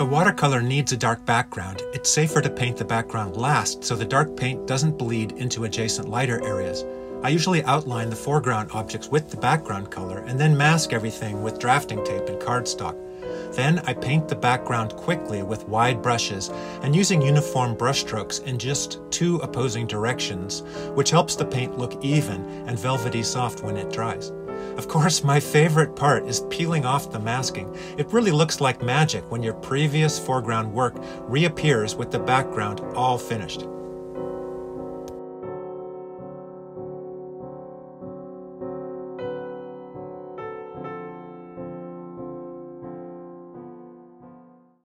If a watercolor needs a dark background, it's safer to paint the background last so the dark paint doesn't bleed into adjacent lighter areas. I usually outline the foreground objects with the background color and then mask everything with drafting tape and cardstock. Then I paint the background quickly with wide brushes and using uniform brushstrokes in just two opposing directions, which helps the paint look even and velvety soft when it dries. Of course, my favorite part is peeling off the masking. It really looks like magic when your previous foreground work reappears with the background all finished.